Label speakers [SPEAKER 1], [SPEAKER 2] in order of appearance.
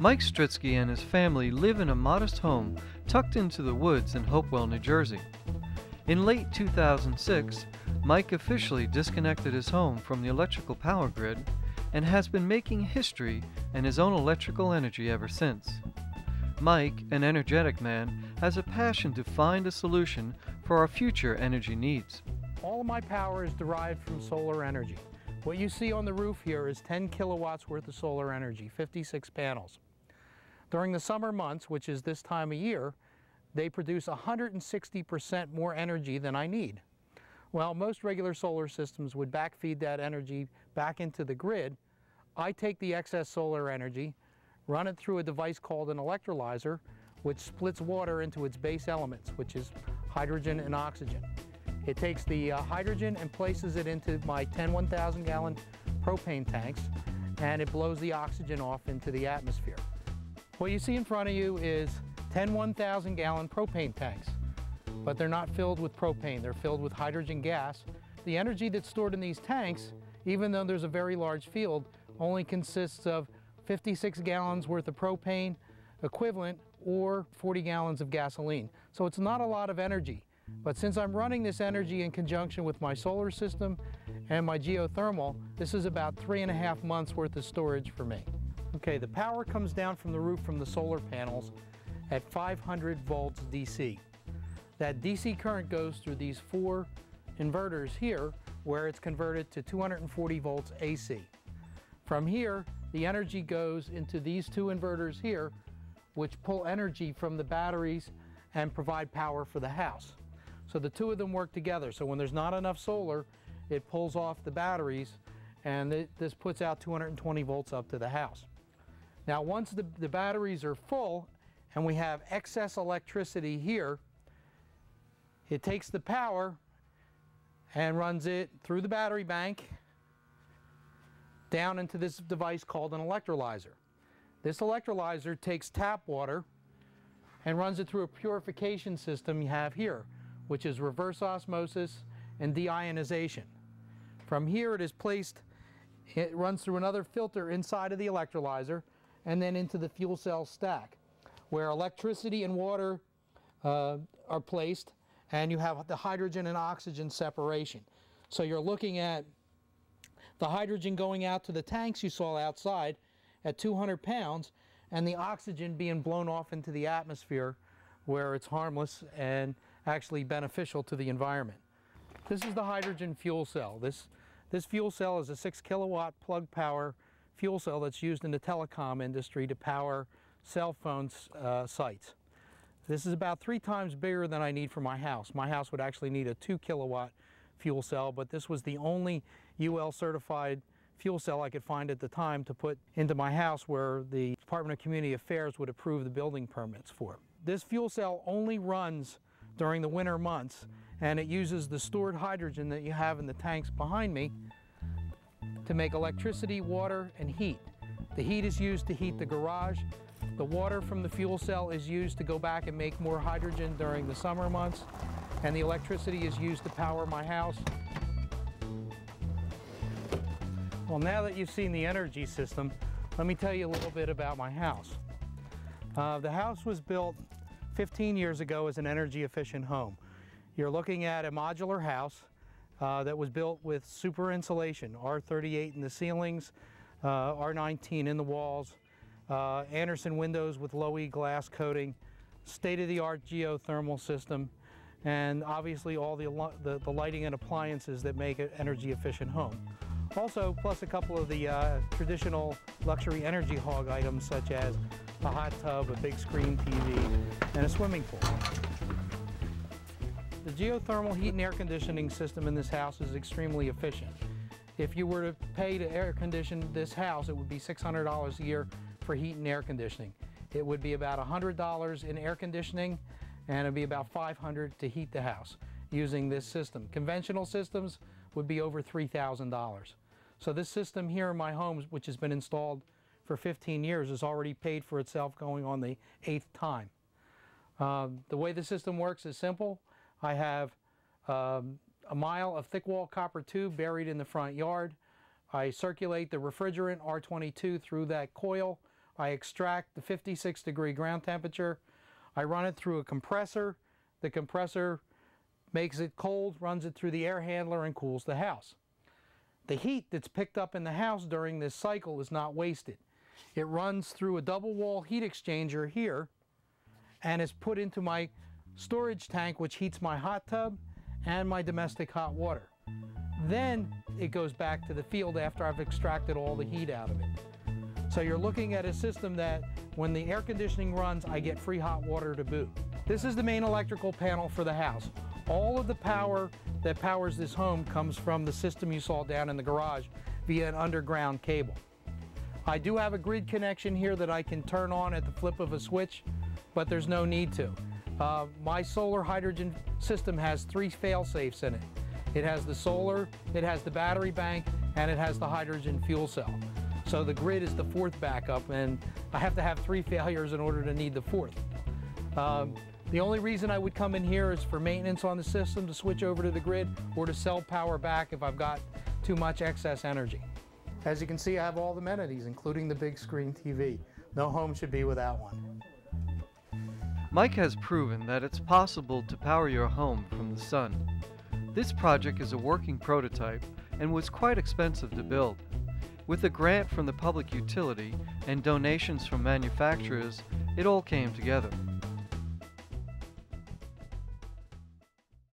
[SPEAKER 1] Mike Strizki and his family live in a modest home tucked into the woods in Hopewell, New Jersey. In late 2006, Mike officially disconnected his home from the electrical power grid and has been making history and his own electrical energy ever since. Mike, an energetic man, has a passion to find a solution for our future energy needs.
[SPEAKER 2] All my power is derived from solar energy. What you see on the roof here is 10 kilowatts worth of solar energy, 56 panels. During the summer months, which is this time of year, they produce 160% more energy than I need. Well, most regular solar systems would backfeed that energy back into the grid. I take the excess solar energy, run it through a device called an electrolyzer, which splits water into its base elements, which is hydrogen and oxygen. It takes the uh, hydrogen and places it into my 10 1,000 gallon propane tanks, and it blows the oxygen off into the atmosphere. What you see in front of you is 10 1,000 gallon propane tanks, but they're not filled with propane, they're filled with hydrogen gas. The energy that's stored in these tanks, even though there's a very large field, only consists of 56 gallons worth of propane equivalent or 40 gallons of gasoline. So it's not a lot of energy. But since I'm running this energy in conjunction with my solar system and my geothermal, this is about three and a half months worth of storage for me. Okay, the power comes down from the roof from the solar panels at 500 volts DC. That DC current goes through these four inverters here where it's converted to 240 volts AC. From here, the energy goes into these two inverters here which pull energy from the batteries and provide power for the house. So the two of them work together. So when there's not enough solar, it pulls off the batteries and this puts out 220 volts up to the house. Now once the, the batteries are full and we have excess electricity here, it takes the power and runs it through the battery bank down into this device called an electrolyzer. This electrolyzer takes tap water and runs it through a purification system you have here, which is reverse osmosis and deionization. From here it is placed, it runs through another filter inside of the electrolyzer and then into the fuel cell stack where electricity and water uh, are placed and you have the hydrogen and oxygen separation. So you're looking at the hydrogen going out to the tanks you saw outside at 200 pounds and the oxygen being blown off into the atmosphere where it's harmless and actually beneficial to the environment. This is the hydrogen fuel cell. This, this fuel cell is a 6 kilowatt plug power fuel cell that's used in the telecom industry to power cell phone uh, sites. This is about three times bigger than I need for my house. My house would actually need a two kilowatt fuel cell, but this was the only UL certified fuel cell I could find at the time to put into my house where the Department of Community Affairs would approve the building permits for. This fuel cell only runs during the winter months and it uses the stored hydrogen that you have in the tanks behind me to make electricity, water, and heat. The heat is used to heat the garage. The water from the fuel cell is used to go back and make more hydrogen during the summer months. And the electricity is used to power my house. Well, now that you've seen the energy system, let me tell you a little bit about my house. Uh, the house was built 15 years ago as an energy efficient home. You're looking at a modular house uh, that was built with super insulation, R38 in the ceilings, uh, R19 in the walls, uh, Andersen windows with low E glass coating, state-of-the-art geothermal system, and obviously all the, the, the, lighting and appliances that make an energy efficient home. Also, plus a couple of the uh, traditional luxury energy hog items such as a hot tub, a big screen TV, and a swimming pool. The geothermal heat and air conditioning system in this house is extremely efficient. If you were to pay to air condition this house, it would be $600 a year for heat and air conditioning. It would be about $100 in air conditioning and it'd be about 500 to heat the house using this system. Conventional systems would be over $3,000. So this system here in my home, which has been installed for 15 years, has already paid for itself going on the eighth time. Uh, the way the system works is simple. I have um, a mile of thick wall copper tube buried in the front yard. I circulate the refrigerant R22 through that coil. I extract the 56 degree ground temperature. I run it through a compressor. The compressor makes it cold, runs it through the air handler, and cools the house. The heat that's picked up in the house during this cycle is not wasted. It runs through a double wall heat exchanger here and is put into my storage tank which heats my hot tub and my domestic hot water. Then it goes back to the field after I've extracted all the heat out of it. So you're looking at a system that when the air conditioning runs, I get free hot water to boot. This is the main electrical panel for the house. All of the power that powers this home comes from the system you saw down in the garage via an underground cable. I do have a grid connection here that I can turn on at the flip of a switch, but there's no need to. Uh, my solar hydrogen system has three fail safes in it. It has the solar, it has the battery bank, and it has the hydrogen fuel cell. So the grid is the fourth backup, and I have to have three failures in order to need the fourth. Um, the only reason I would come in here is for maintenance on the system to switch over to the grid or to sell power back if I've got too much excess energy. As you can see, I have all the amenities, including the big screen TV. No home should be without one.
[SPEAKER 1] Mike has proven that it's possible to power your home from the sun. This project is a working prototype and was quite expensive to build. With a grant from the public utility and donations from manufacturers, it all came together.